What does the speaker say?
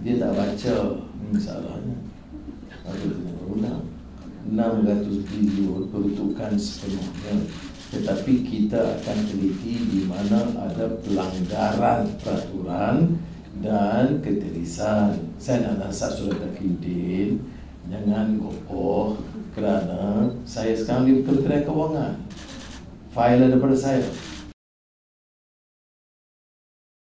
dia tak baca ini masalahnya lalu kena ulang 600 bilion peruntukan sepenuhnya. Tetapi kita akan teliti di mana ada pelanggaran peraturan dan keterisan saya nak nasihat surat takidin jangan kokoh kerana saya sekarang di Kementerian Kewangan. File daripada saya.